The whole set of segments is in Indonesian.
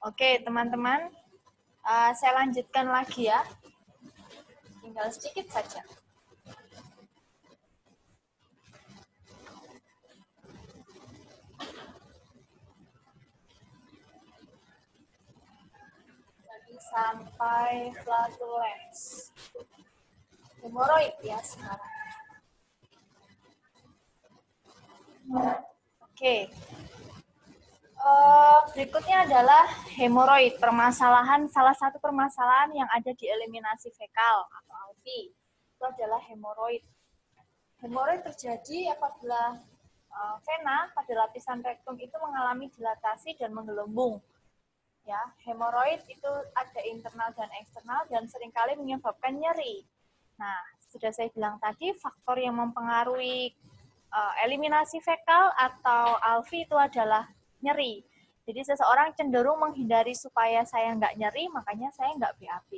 Oke, teman-teman. Uh, saya lanjutkan lagi ya. Tinggal sedikit saja. Sampai flatulence. Hemoroid ya sekarang. Oke. Okay. Uh, berikutnya adalah hemoroid, permasalahan salah satu permasalahan yang ada di eliminasi fekal atau ALFI itu adalah hemoroid. Hemoroid terjadi apabila uh, vena pada lapisan rektum itu mengalami dilatasi dan menggelembung. Ya, hemoroid itu ada internal dan eksternal dan sering kali menyebabkan nyeri. Nah, sudah saya bilang tadi faktor yang mempengaruhi uh, eliminasi fekal atau ALFI itu adalah nyeri. Jadi seseorang cenderung menghindari supaya saya nggak nyeri, makanya saya nggak BAB.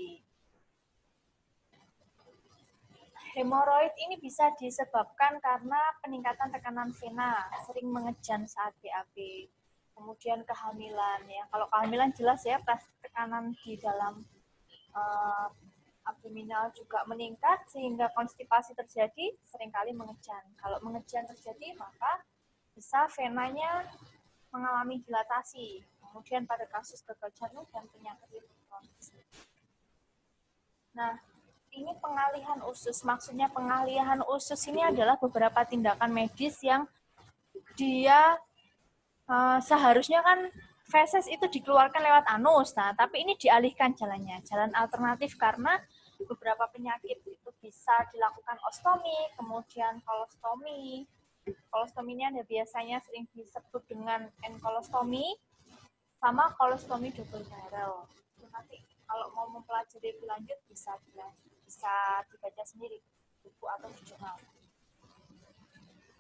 Hemoroid ini bisa disebabkan karena peningkatan tekanan vena, sering mengejan saat BAB. Kemudian kehamilan, ya kalau kehamilan jelas ya tekanan di dalam uh, abdominal juga meningkat sehingga konstipasi terjadi, sering kali mengejan. Kalau mengejan terjadi, maka bisa venanya mengalami dilatasi. Kemudian pada kasus gagal jantung dan penyakit kronis. Nah, ini pengalihan usus. Maksudnya pengalihan usus ini adalah beberapa tindakan medis yang dia uh, seharusnya kan feses itu dikeluarkan lewat anus. Nah, tapi ini dialihkan jalannya, jalan alternatif karena beberapa penyakit itu bisa dilakukan ostomi, kemudian kolostomi, Kolostomi ini ada biasanya sering disebut dengan enkolostomi sama kolostomi double barrel. Nanti kalau mau mempelajari lebih lanjut bisa bisa dibaca sendiri buku atau di jurnal.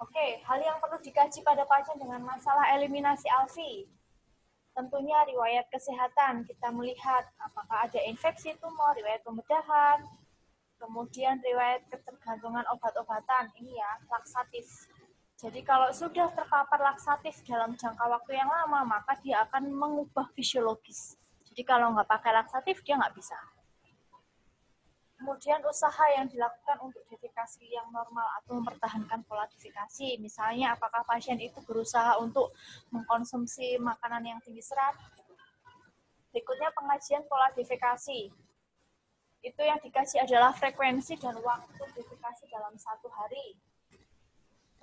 Oke, hal yang perlu dikaji pada pasien dengan masalah eliminasi alfi. Tentunya riwayat kesehatan, kita melihat apakah ada infeksi tumor, riwayat pembedahan, kemudian riwayat ketergantungan obat-obatan, ini ya, laksatif, jadi kalau sudah terpapar laksatif dalam jangka waktu yang lama, maka dia akan mengubah fisiologis. Jadi kalau nggak pakai laksatif, dia nggak bisa. Kemudian usaha yang dilakukan untuk defekasi yang normal atau mempertahankan pola defekasi. Misalnya apakah pasien itu berusaha untuk mengkonsumsi makanan yang tinggi serat. Berikutnya pengajian pola defekasi. Itu yang dikaji adalah frekuensi dan waktu defekasi dalam satu hari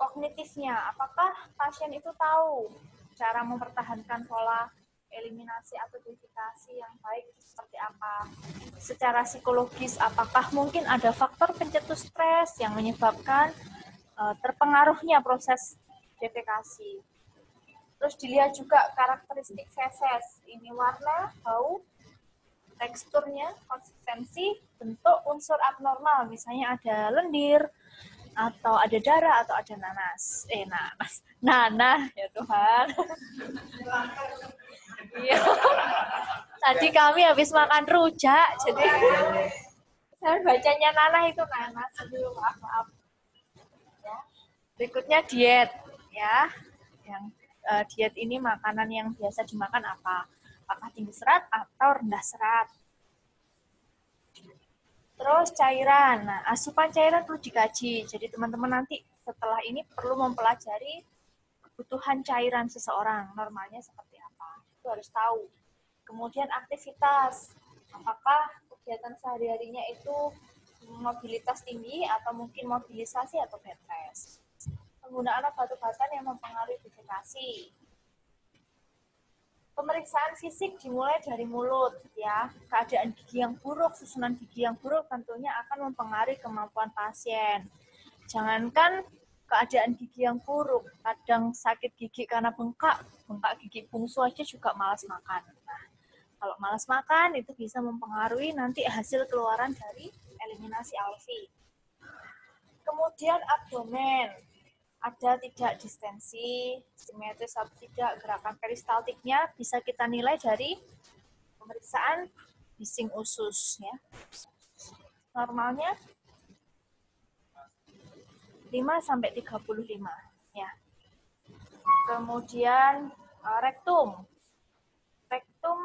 kognitifnya, apakah pasien itu tahu cara mempertahankan pola eliminasi atau defekasi yang baik seperti apa? Secara psikologis, apakah mungkin ada faktor pencetus stres yang menyebabkan uh, terpengaruhnya proses defekasi? Terus dilihat juga karakteristik feses, ini warna, bau, teksturnya, konsistensi, bentuk unsur abnormal, misalnya ada lendir, atau ada darah atau ada nanas. Eh nanas. Nanah ya Tuhan. Iya. Tadi kami habis makan rujak jadi saya bacanya nanah itu nanas. Maaf maaf. Ya. berikutnya diet ya. Yang uh, diet ini makanan yang biasa dimakan apa? Apakah tinggi serat atau rendah serat Terus cairan. Nah, asupan cairan perlu dikaji. Jadi teman-teman nanti setelah ini perlu mempelajari kebutuhan cairan seseorang. Normalnya seperti apa. Itu harus tahu. Kemudian aktivitas. Apakah kegiatan sehari-harinya itu mobilitas tinggi atau mungkin mobilisasi atau bed rest. Penggunaan obat-obatan yang mempengaruhi vegetasi pemeriksaan fisik dimulai dari mulut ya. Keadaan gigi yang buruk, susunan gigi yang buruk tentunya akan mempengaruhi kemampuan pasien. Jangankan keadaan gigi yang buruk, kadang sakit gigi karena bengkak, bengkak gigi bungsu aja juga malas makan. Nah, kalau malas makan itu bisa mempengaruhi nanti hasil keluaran dari eliminasi alfi. Kemudian abdomen, ada tidak distensi, simetris atau tidak, gerakan peristaltiknya bisa kita nilai dari pemeriksaan bising usus ya. Normalnya 5 sampai 35 ya. Kemudian uh, rektum. Rektum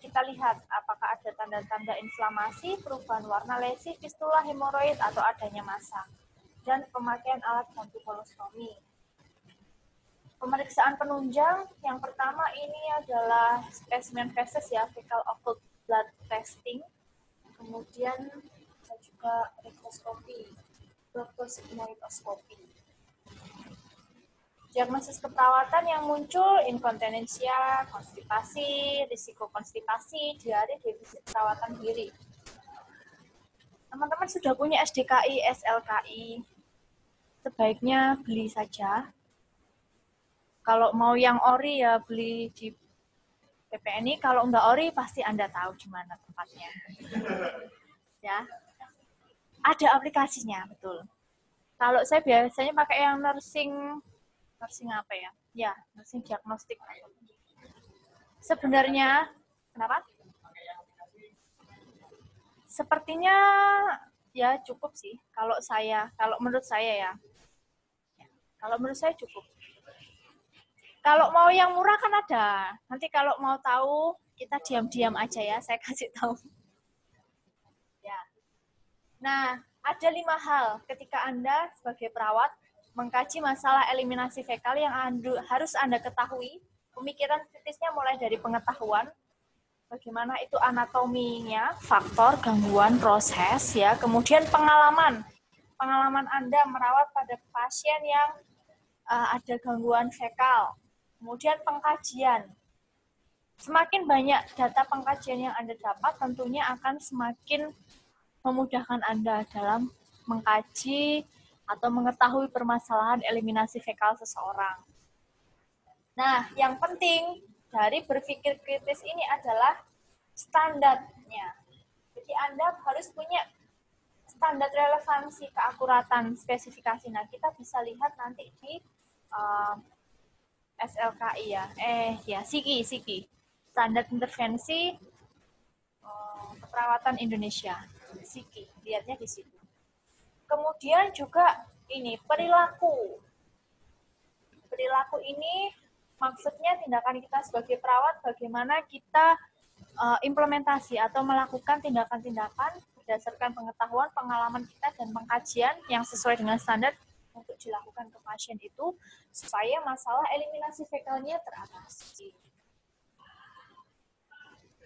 kita lihat apakah ada tanda-tanda inflamasi, perubahan warna lesi, fistula, hemoroid, atau adanya masa. Dan pemakaian alat bantu kolostomi. Pemeriksaan penunjang yang pertama ini adalah spesimen feses ya, fecal occult blood testing. Kemudian juga rektoskopi, proctosigmoidoskopi. Diagnosis keperawatan yang muncul inkontinensia, konstipasi, risiko konstipasi, diare, defisit perawatan diri. Teman-teman sudah punya SDKI, SLKI, sebaiknya beli saja. Kalau mau yang ori ya beli di PPNI, kalau enggak ori pasti Anda tahu di mana tempatnya. ya. Ada aplikasinya, betul. Kalau saya biasanya pakai yang nursing nursing apa ya? Ya, nursing diagnostik. Sebenarnya, kenapa? Sepertinya ya cukup sih. Kalau saya, kalau menurut saya ya. Kalau menurut saya cukup. Kalau mau yang murah kan ada. Nanti kalau mau tahu, kita diam-diam aja ya. Saya kasih tahu. Ya. Nah, ada lima hal ketika Anda sebagai perawat mengkaji masalah eliminasi fekal yang anda, harus Anda ketahui. Pemikiran kritisnya mulai dari pengetahuan, bagaimana itu anatominya, faktor, gangguan, proses, ya. Kemudian pengalaman, pengalaman Anda merawat pada pasien yang uh, ada gangguan fekal. Kemudian pengkajian. Semakin banyak data pengkajian yang Anda dapat, tentunya akan semakin memudahkan Anda dalam mengkaji atau mengetahui permasalahan eliminasi fekal seseorang. Nah, yang penting dari berpikir kritis ini adalah standarnya. Jadi Anda harus punya standar relevansi keakuratan spesifikasi. Nah, kita bisa lihat nanti di uh, eh, SLKI ya. Eh, ya, SIKI, SIKI. Standar Intervensi uh, Keperawatan Indonesia. SIKI. Lihatnya di situ. Kemudian juga ini perilaku. Perilaku ini maksudnya tindakan kita sebagai perawat bagaimana kita uh, implementasi atau melakukan tindakan-tindakan berdasarkan pengetahuan, pengalaman kita dan pengkajian yang sesuai dengan standar untuk dilakukan ke pasien itu supaya masalah eliminasi fekalnya teratasi.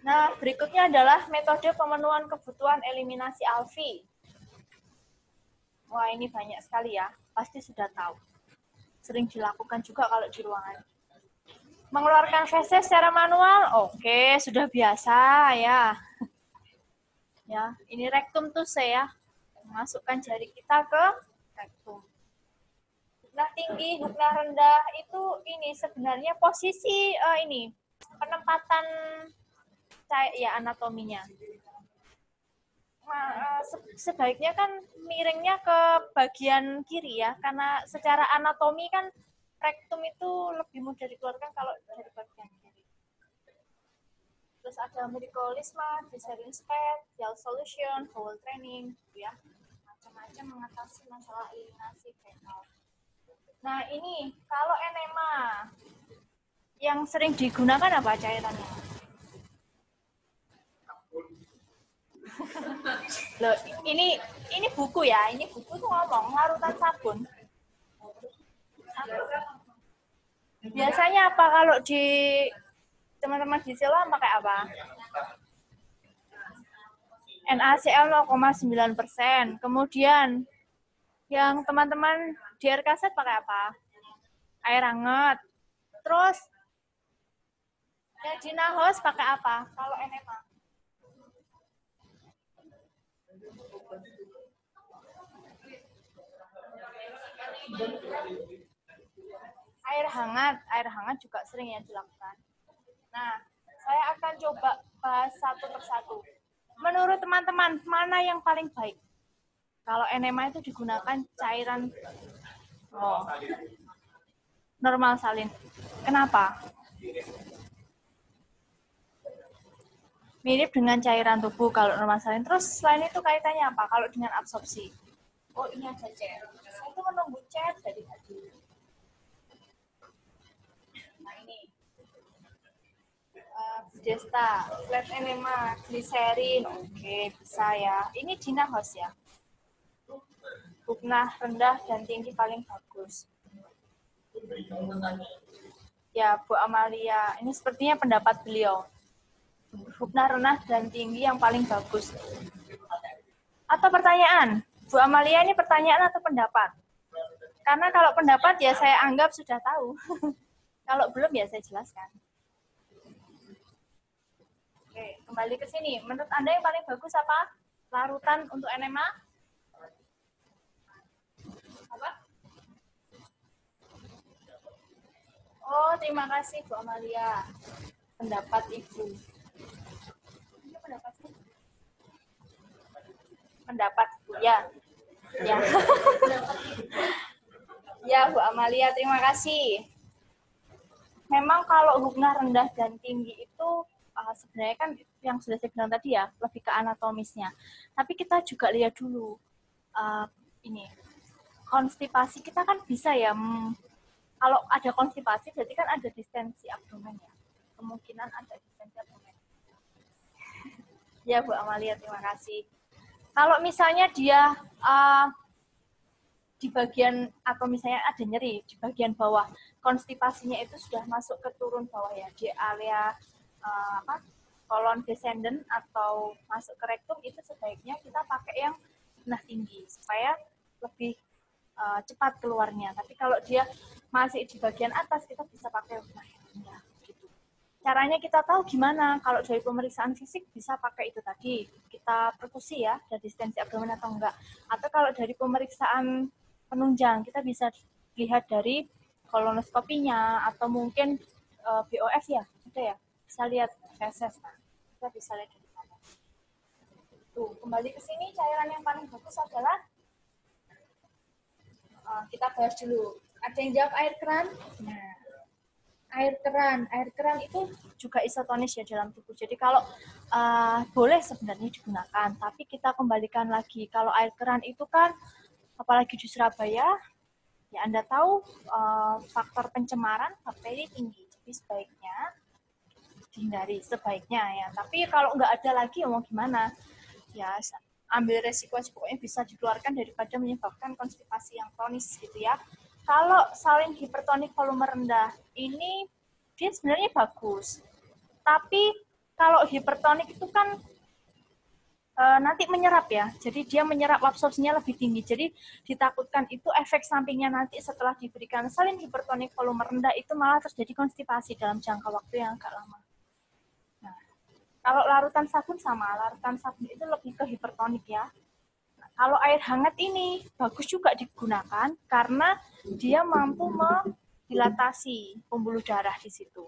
Nah, berikutnya adalah metode pemenuhan kebutuhan eliminasi alfi. Wah, ini banyak sekali ya. Pasti sudah tahu. Sering dilakukan juga kalau di ruangan. Mengeluarkan feses secara manual, oke, sudah biasa ya. Ya, ini rektum tuh saya masukkan jari kita ke. Nah, tinggi, hukna rendah itu ini sebenarnya posisi uh, ini penempatan ya anatominya Eh, sebaiknya kan miringnya ke bagian kiri ya, karena secara anatomi kan rektum itu lebih mudah dikeluarkan kalau dari bagian kiri. Terus ada medicolisma, glycerin spad, gel solution, bowel training, gitu ya. Macam-macam mengatasi masalah eliminasi fekal. Nah ini, kalau enema yang sering digunakan apa cairannya? Loh, ini ini buku ya, ini buku tuh ngomong larutan sabun. Biasanya apa kalau di teman-teman di Siloam pakai apa? NaCl 0,9 persen. Kemudian yang teman-teman di RKZ pakai apa? Air hangat. Terus di Nahos pakai apa? Kalau enema? Air hangat, air hangat juga sering yang dilakukan. Nah, saya akan coba bahas satu persatu. Menurut teman-teman, mana yang paling baik? Kalau enema itu digunakan cairan oh, normal salin. Kenapa? Mirip dengan cairan tubuh kalau normal salin. Terus selain itu kaitannya apa? Kalau dengan absorpsi? Oh, ini ada cairan itu menunggu chat dari tadi. Nah ini uh, Desta, flat enema, gliserin, oke bisa ya. Ini Dina host ya. Bukna rendah dan tinggi paling bagus. Ya, Bu Amalia, ini sepertinya pendapat beliau. Bukna rendah dan tinggi yang paling bagus. Atau pertanyaan? Bu Amalia ini pertanyaan atau pendapat? Karena kalau pendapat ya saya anggap sudah tahu. kalau belum ya saya jelaskan. Oke, kembali ke sini. Menurut Anda yang paling bagus apa? Larutan untuk enema? Apa? Oh, terima kasih Bu Amalia. Pendapat Ibu. Ini pendapat sih? Pendapat Bu, ya. Ya. ya, Bu Amalia, terima kasih. Memang kalau hubungan rendah dan tinggi itu uh, sebenarnya kan yang sudah saya bilang tadi ya, lebih ke anatomisnya. Tapi kita juga lihat dulu uh, ini konstipasi kita kan bisa ya mm, kalau ada konstipasi berarti kan ada distensi abdomen ya. Kemungkinan ada distensi abdomen. Ya Bu Amalia terima kasih. Kalau misalnya dia uh, di bagian atau misalnya ada nyeri di bagian bawah konstipasinya itu sudah masuk ke turun bawah ya di area uh, apa kolon descendant atau masuk ke rektum itu sebaiknya kita pakai yang nah tinggi supaya lebih uh, cepat keluarnya. Tapi kalau dia masih di bagian atas, kita bisa pakai rendah. Gitu. Caranya kita tahu gimana. Kalau dari pemeriksaan fisik bisa pakai itu tadi. Kita perkusi ya, ada distensi abdomen atau enggak. Atau kalau dari pemeriksaan penunjang, kita bisa lihat dari kolonoskopinya atau mungkin uh, eh, BOF ya, ada ya. Bisa lihat feses. Nah, kita bisa lihat dari sana. Tuh, kembali ke sini cairan yang paling bagus adalah uh, kita bahas dulu. Ada yang jawab air keran? Nah, air keran, air keran itu juga isotonis ya dalam tubuh. Jadi kalau uh, boleh sebenarnya digunakan, tapi kita kembalikan lagi. Kalau air keran itu kan, apalagi di Surabaya, ya Anda tahu uh, faktor pencemaran bakteri tinggi. Jadi sebaiknya dihindari sebaiknya ya. Tapi kalau nggak ada lagi, ya mau gimana? Ya ambil resiko pokoknya bisa dikeluarkan daripada menyebabkan konstipasi yang kronis gitu ya. Kalau salin hipertonik volume rendah ini dia sebenarnya bagus. Tapi kalau hipertonik itu kan e, nanti menyerap ya. Jadi dia menyerap absorpsinya lebih tinggi. Jadi ditakutkan itu efek sampingnya nanti setelah diberikan salin hipertonik volume rendah itu malah terjadi konstipasi dalam jangka waktu yang agak lama. Kalau larutan sabun sama, larutan sabun itu lebih ke hipertonik ya. Kalau air hangat ini bagus juga digunakan karena dia mampu mendilatasi pembuluh darah di situ.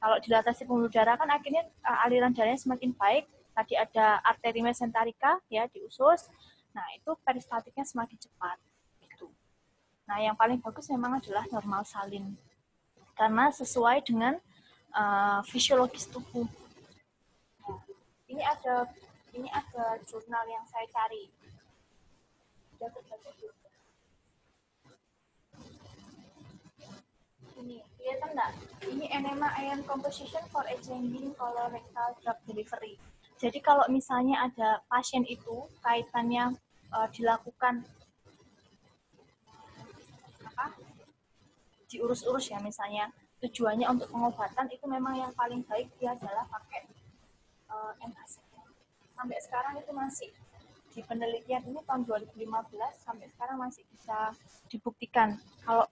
Kalau dilatasi pembuluh darah kan akhirnya uh, aliran darahnya semakin baik. Tadi ada arteri mesenterica ya di usus. Nah, itu peristaltiknya semakin cepat. Itu. Nah, yang paling bagus memang adalah normal salin. Karena sesuai dengan uh, fisiologis tubuh ini ada ini ada jurnal yang saya cari. Ini kelihatan enggak ini enema ion composition for exchanging colorectal drug delivery. Jadi kalau misalnya ada pasien itu kaitannya uh, dilakukan apa? Diurus-urus ya misalnya. Tujuannya untuk pengobatan itu memang yang paling baik dia adalah pakai eh, NaCl. Sampai sekarang itu masih di penelitian ini tahun 2015 sampai sekarang masih bisa dibuktikan kalau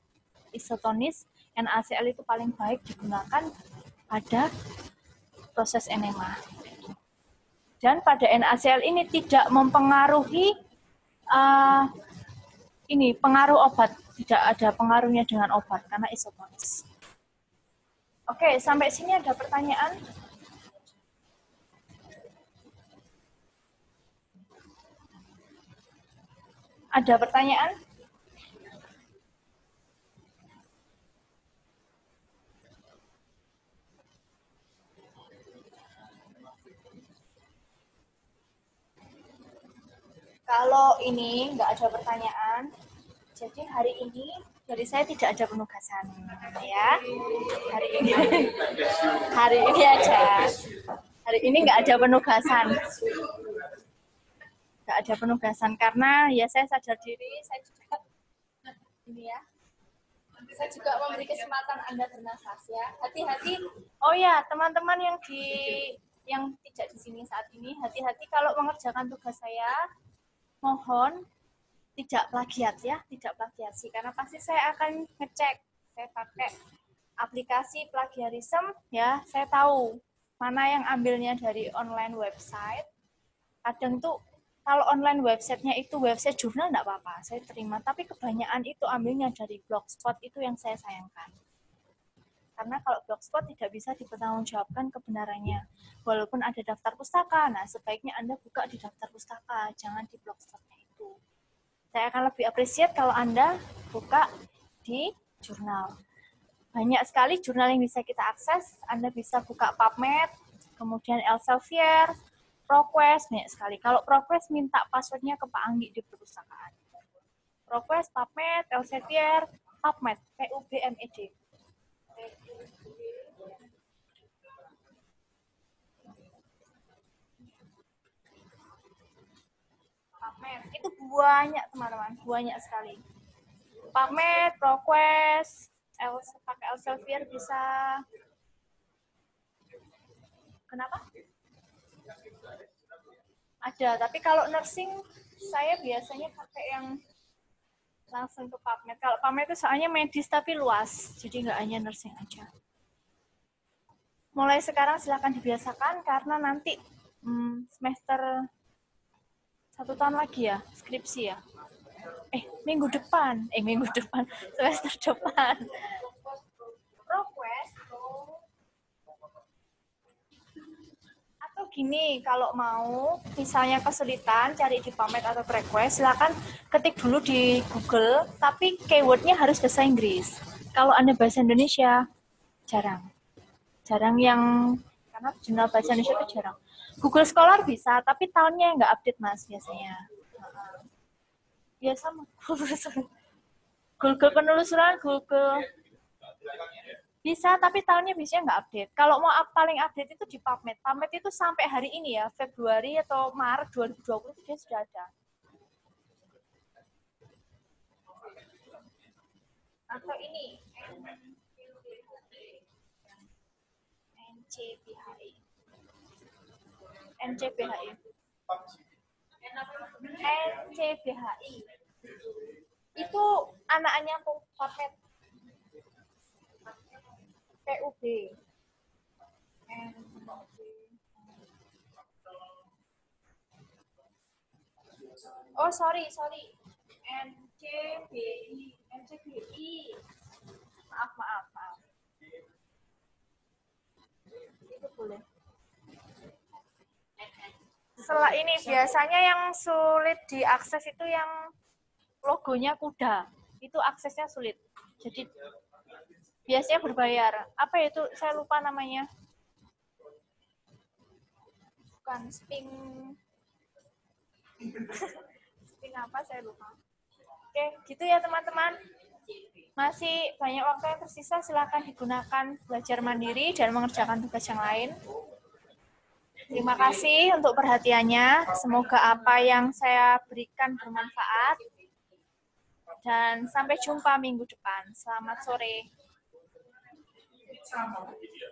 isotonis NaCl itu paling baik digunakan pada proses enema. Dan pada NaCl ini tidak mempengaruhi uh, ini pengaruh obat, tidak ada pengaruhnya dengan obat karena isotonis. Oke, sampai sini ada pertanyaan? Ada pertanyaan? Kalau ini nggak ada pertanyaan, jadi hari ini dari saya tidak ada penugasan ya hari ini hari ini aja hari ini nggak ada penugasan nggak ada penugasan. Karena ya saya sadar diri saya juga ini ya. Saya juga memberi kesempatan anda bernafas ya. Hati-hati. Oh ya teman-teman yang di yang tidak di sini saat ini hati-hati kalau mengerjakan tugas saya. Mohon tidak plagiat ya, tidak plagiasi. Karena pasti saya akan ngecek. Saya pakai aplikasi plagiarism ya, saya tahu mana yang ambilnya dari online website. Kadang tuh kalau online websitenya itu website jurnal enggak apa-apa, saya terima. Tapi kebanyakan itu ambilnya dari blogspot itu yang saya sayangkan. Karena kalau blogspot tidak bisa dipertanggungjawabkan kebenarannya. Walaupun ada daftar pustaka, nah sebaiknya Anda buka di daftar pustaka, jangan di blogspotnya itu. Saya akan lebih appreciate kalau Anda buka di jurnal. Banyak sekali jurnal yang bisa kita akses. Anda bisa buka PubMed, kemudian Elsevier, ProQuest, banyak sekali. Kalau ProQuest minta passwordnya ke Pak Anggi di perpustakaan. ProQuest, PubMed, Elsevier, PubMed, P-U-B-M-E-D. Pamer. Itu banyak teman-teman, banyak sekali. Pamer, ProQuest, Elsevier bisa. Kenapa? Ada, tapi kalau nursing saya biasanya pakai yang langsung ke PubMed. Kalau PubMed itu soalnya medis tapi luas, jadi nggak hanya nursing aja. Mulai sekarang silakan dibiasakan karena nanti hmm, semester satu tahun lagi ya skripsi ya eh minggu depan eh minggu depan semester depan request atau gini kalau mau misalnya kesulitan cari di pamet atau request silakan ketik dulu di Google tapi keywordnya harus bahasa Inggris kalau anda bahasa Indonesia jarang jarang yang karena jurnal bahasa Indonesia itu jarang Google Scholar bisa, tapi tahunnya nggak update mas biasanya. Ya sama. Google penelusuran, Google bisa, tapi tahunnya biasanya nggak update. Kalau mau paling update itu di PubMed. PubMed itu sampai hari ini ya, Februari atau Maret 2020 itu dia sudah ada. Atau ini, NCBHI. NCBHI. NCBHI. Itu anaknya Papet. PUB. Oh, sorry, sorry. NCBI. NCBI. Maaf, maaf, maaf. Itu boleh setelah ini biasanya yang sulit diakses itu yang logonya kuda. Itu aksesnya sulit. Jadi biasanya berbayar. Apa itu? Saya lupa namanya. Bukan sping. sping apa saya lupa. Oke, gitu ya teman-teman. Masih banyak waktu yang tersisa, silakan digunakan belajar mandiri dan mengerjakan tugas yang lain. Terima kasih untuk perhatiannya. Semoga apa yang saya berikan bermanfaat. Dan sampai jumpa minggu depan. Selamat sore. diciamo che via.